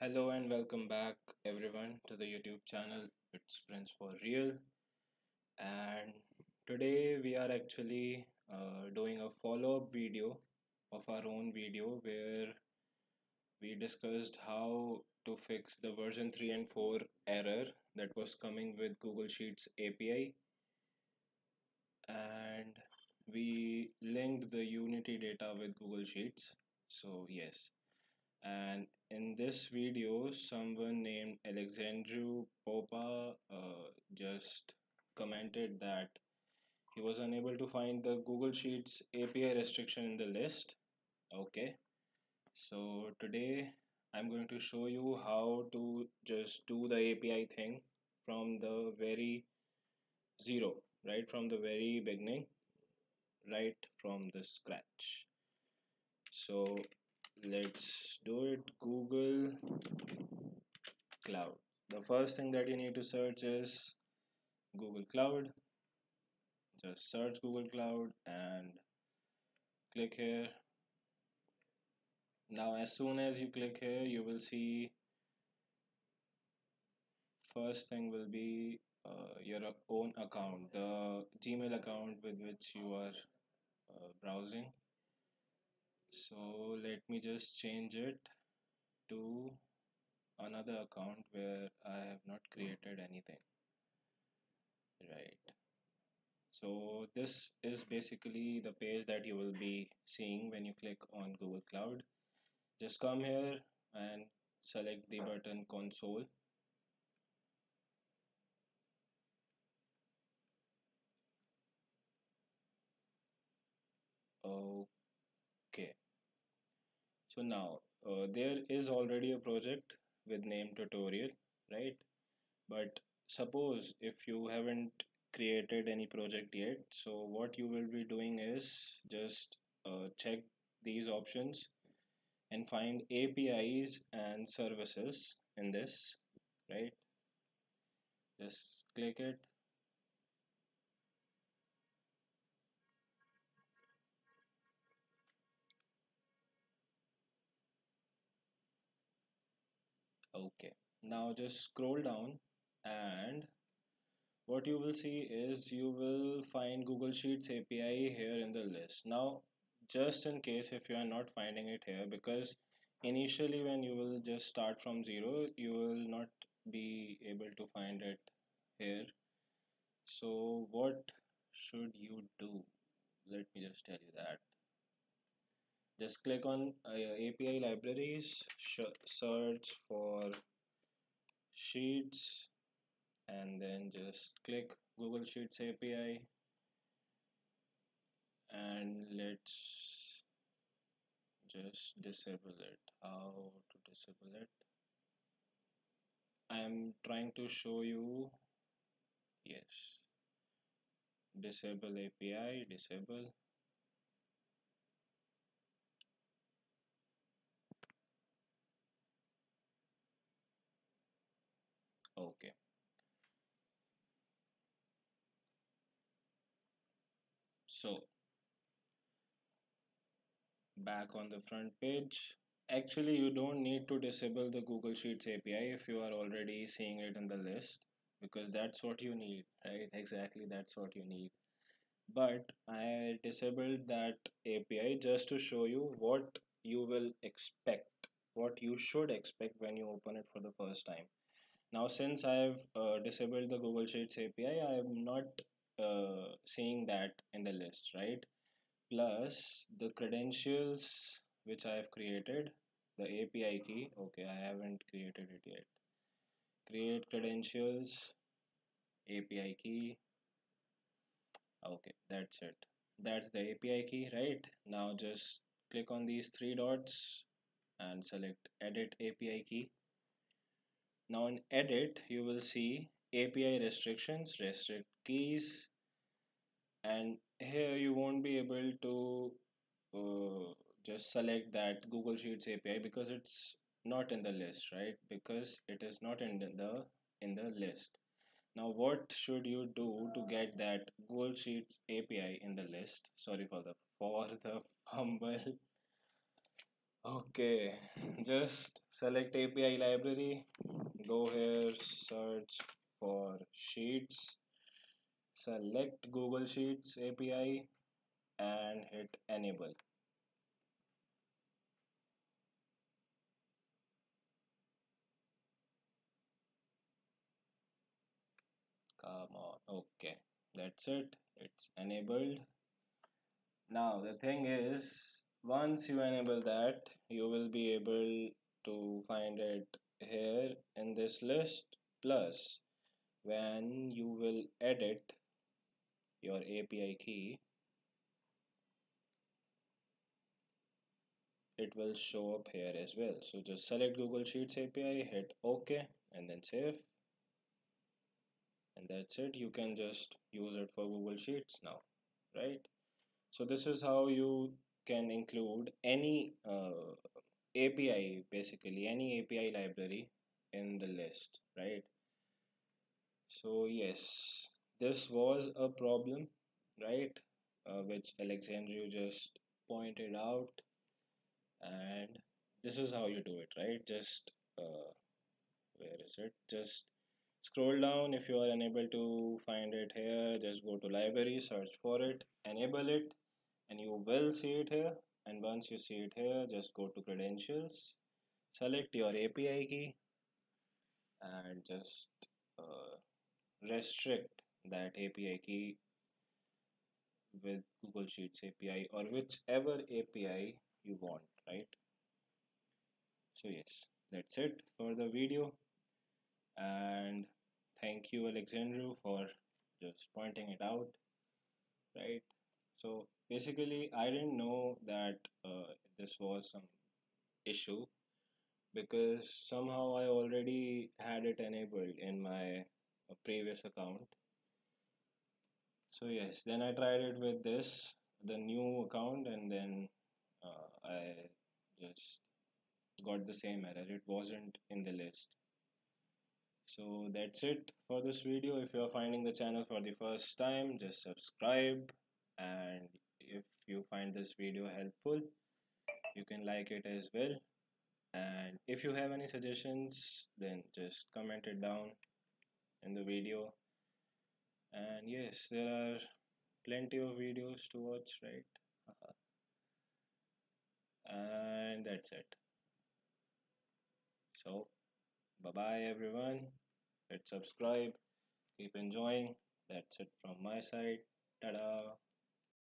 Hello and welcome back everyone to the YouTube channel. It's Prince for Real, and today we are actually uh, doing a follow-up video of our own video where we discussed how to fix the version 3 and 4 error that was coming with Google Sheets API, and we linked the Unity data with Google Sheets. So yes and in this video someone named Alexandru Popa uh, just commented that he was unable to find the Google Sheets API restriction in the list. Okay. So today I'm going to show you how to just do the API thing from the very zero right from the very beginning right from the scratch. So let's do it. Google cloud. The first thing that you need to search is google cloud. Just search google cloud and click here. Now as soon as you click here you will see first thing will be uh, your own account the gmail account with which you are uh, browsing so let me just change it to another account where I have not created anything. Right. So this is basically the page that you will be seeing when you click on Google Cloud. Just come here and select the button console. okay so now uh, there is already a project with name tutorial right? But suppose if you haven't created any project yet so what you will be doing is just uh, check these options and find APIs and services in this right? Just click it okay. Now just scroll down and what you will see is you will find Google Sheets API here in the list. Now just in case if you are not finding it here because initially when you will just start from zero you will not be able to find it here. So what should you do? Let me just tell you that just click on uh, API libraries search for sheets and then just click Google Sheets API and let's just disable it. How to disable it? I am trying to show you. Yes. Disable API disable okay so back on the front page. Actually you don't need to disable the Google Sheets API if you are already seeing it in the list because that's what you need right? Exactly that's what you need. But I disabled that API just to show you what you will expect what you should expect when you open it for the first time. Now since I've uh, disabled the Google Sheets API I am not uh, seeing that in the list right? Plus the credentials which I have created the API key okay I haven't created it yet. Create credentials API key okay that's it. That's the API key right? Now just click on these three dots and select edit API key. Now in edit you will see API restrictions restrict keys and here you won't be able to uh, just select that Google Sheets API because it's not in the list right? Because it is not in the in the list. Now what should you do to get that Google Sheets API in the list? Sorry for the for the fumble. Okay, just select API library, go here, search for Sheets, select Google Sheets API and hit enable. Come on, okay, that's it, it's enabled. Now, the thing is, once you enable that, you will be able to find it here in this list. Plus, when you will edit your API key, it will show up here as well. So just select Google Sheets API, hit OK, and then save. And that's it. You can just use it for Google Sheets now, right? So this is how you can include any uh, API, basically any API library in the list, right? So yes, this was a problem, right? Uh, which Alexandru just pointed out, and this is how you do it, right? Just uh, where is it? Just scroll down if you are unable to find it here. Just go to library, search for it, enable it, and you will see it here and once you see it here just go to credentials select your API key and just uh, restrict that API key with Google Sheets API or whichever API you want right? So yes that's it for the video. And thank you Alexandru for just pointing it out right? So basically, I didn't know that uh, this was some issue because somehow I already had it enabled in my previous account. So yes, then I tried it with this, the new account, and then uh, I just got the same error. It wasn't in the list. So that's it for this video. If you are finding the channel for the first time, just subscribe and if you find this video helpful you can like it as well and if you have any suggestions then just comment it down in the video and yes there are plenty of videos to watch right? Uh-huh. And that's it. So bye bye everyone. Hit subscribe. Keep enjoying. That's it from my side. Ta-da